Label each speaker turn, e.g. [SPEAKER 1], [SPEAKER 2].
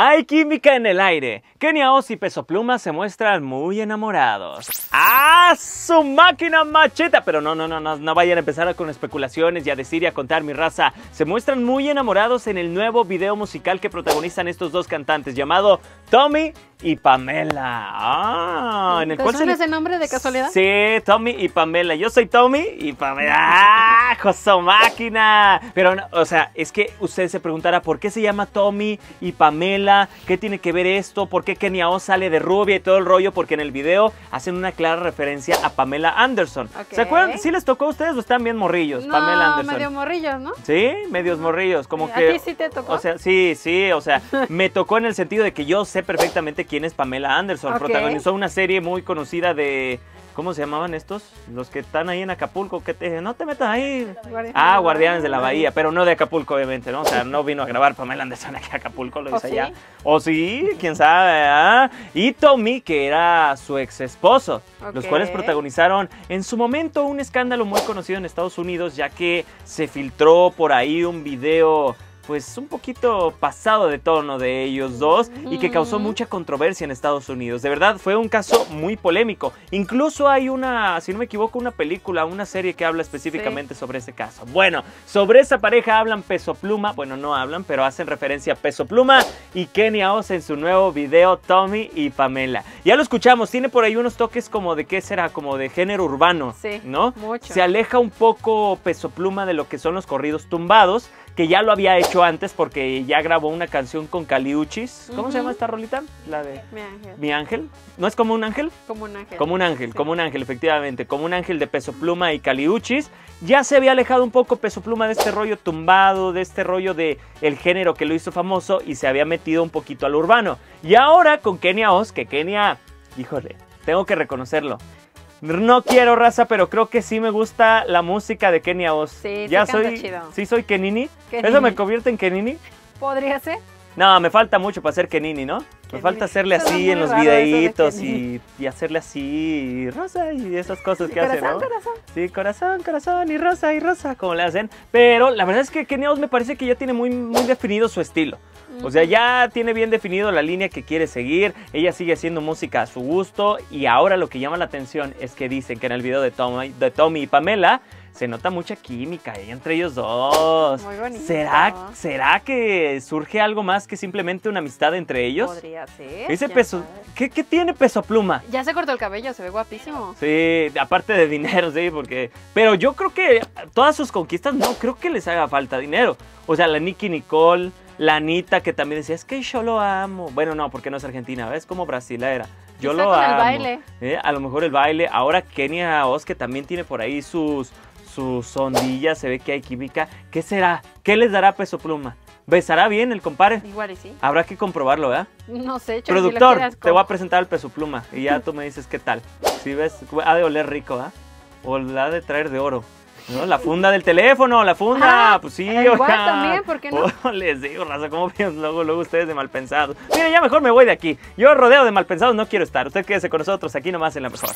[SPEAKER 1] Hay química en el aire. Kenia Oz y Peso Pluma se muestran muy enamorados. ¡Ah! ¡Su máquina macheta! Pero no, no, no, no, no vayan a empezar con especulaciones y a decir y a contar mi raza. Se muestran muy enamorados en el nuevo video musical que protagonizan estos dos cantantes llamado Tommy y Pamela. Ah,
[SPEAKER 2] en el cual se ese nombre de casualidad?
[SPEAKER 1] Sí, Tommy y Pamela. Yo soy Tommy y Pamela. ¡Ah! ¡Joso máquina! Pero, o sea, es que usted se preguntará por qué se llama Tommy y Pamela. ¿Qué tiene que ver esto? ¿Por qué Kenia O sale de rubia y todo el rollo? Porque en el video hacen una clara referencia a Pamela Anderson. ¿Se acuerdan? ¿Sí les tocó a ustedes o están bien morrillos?
[SPEAKER 2] No, Pamela Anderson. medio morrillos, ¿no?
[SPEAKER 1] Sí, medios morrillos. Como que.
[SPEAKER 2] ¿A ti sí te tocó?
[SPEAKER 1] O sea, sí, sí. O sea, me tocó en el sentido de que yo sé perfectamente quién es Pamela Anderson. Protagonizó una serie muy conocida de ¿Cómo se llamaban estos? Los que están ahí en Acapulco, que te dicen, no te metas ahí. ah, Guardianes de la Bahía, pero no de Acapulco, obviamente, ¿no? O sea, no vino a grabar Pamela Anderson aquí a Acapulco, lo dice allá. O sí, quién sabe, ¿ah? Y Tommy, que era su ex esposo, los cuales protagonizaron en su momento un escándalo muy conocido en Estados Unidos, ya que se filtró por ahí un video pues un poquito pasado de tono de ellos dos y que causó mucha controversia en Estados Unidos. De verdad, fue un caso muy polémico. Incluso hay una, si no me equivoco, una película, una serie que habla específicamente sobre ese caso. Bueno, sobre esa pareja hablan Peso Pluma, bueno, no hablan, pero hacen referencia a Peso Pluma y Kenia Oz en su nuevo video Tommy y Pamela. Ya lo escuchamos, tiene por ahí unos toques como de qué será, como de género urbano, sí, ¿no?
[SPEAKER 2] Mucho.
[SPEAKER 1] Se aleja un poco Peso Pluma de lo que son los corridos tumbados que ya lo había hecho antes porque ya grabó una canción con Caliuchis. ¿Cómo se llama esta rolita? La de
[SPEAKER 2] Mi Ángel.
[SPEAKER 1] Mi Ángel. ¿No es como un ángel?
[SPEAKER 2] Como un ángel.
[SPEAKER 1] Como un ángel, como un ángel, efectivamente. Como un ángel de Peso Pluma y Caliuchis. Ya se había alejado un poco Peso Pluma de este rollo tumbado, de este rollo de el género que lo hizo famoso y se había metido un poquito al urbano. Y ahora con Kenia Oz, que Kenia, híjole, tengo que reconocerlo no quiero raza, pero creo que sí me gusta la música de Kenia Oz.
[SPEAKER 2] Sí, ya soy, chido.
[SPEAKER 1] sí soy Kenini. ¿Eso me convierte en Kenini?
[SPEAKER 2] Podría ser.
[SPEAKER 1] No, me falta mucho para ser Kenini, ¿no? Me falta hacerle así en los videitos y, hacerle así y rosa y esas cosas que hacen, ¿no?
[SPEAKER 2] Corazón.
[SPEAKER 1] Sí, corazón, corazón y rosa y rosa, como le hacen. Pero la verdad es que Kenia Oz me parece que ya tiene muy, muy definido su estilo. O sea, ya tiene bien definido la línea que quiere seguir. Ella sigue haciendo música a su gusto. Y ahora lo que llama la atención es que dicen que en el video de Tommy, de Tommy y Pamela se nota mucha química entre ellos dos.
[SPEAKER 2] Muy bonito.
[SPEAKER 1] ¿Será, ¿Será que surge algo más que simplemente una amistad entre ellos?
[SPEAKER 2] Podría ser.
[SPEAKER 1] Ese peso, ¿qué, tiene peso pluma?
[SPEAKER 2] Ya se cortó el cabello, se ve guapísimo.
[SPEAKER 1] Sí, aparte de dinero, sí, porque... Pero yo creo que todas sus conquistas no creo que les haga falta dinero. O sea, la Nicky Nicole la Anita que también decía, es que yo lo amo. Bueno, no, porque no es argentina, es como brasilera. Yo lo amo.
[SPEAKER 2] el baile.
[SPEAKER 1] ¿Eh? A lo mejor el baile. Ahora Kenia Oz, que también tiene por ahí sus, sus ondillas, se ve que hay química. ¿Qué será? ¿Qué les dará peso pluma? ¿Besará bien el compadre?
[SPEAKER 2] Igual y sí.
[SPEAKER 1] Habrá que comprobarlo, ¿verdad?
[SPEAKER 2] No sé,
[SPEAKER 1] Productor, te voy a presentar el peso pluma y ya tú me dices qué tal. Si ves, ha de oler rico, ¿ah? O ha de traer de oro. ¿No? La funda del teléfono, la funda, pues sí,
[SPEAKER 2] igual también, ¿por qué no?
[SPEAKER 1] Oh, les digo, raza, ¿cómo piensan luego, luego ustedes de mal pensados? Mira, ya mejor me voy de aquí. Yo rodeo de mal pensados no quiero estar. Usted quédese con nosotros aquí nomás en la mejor.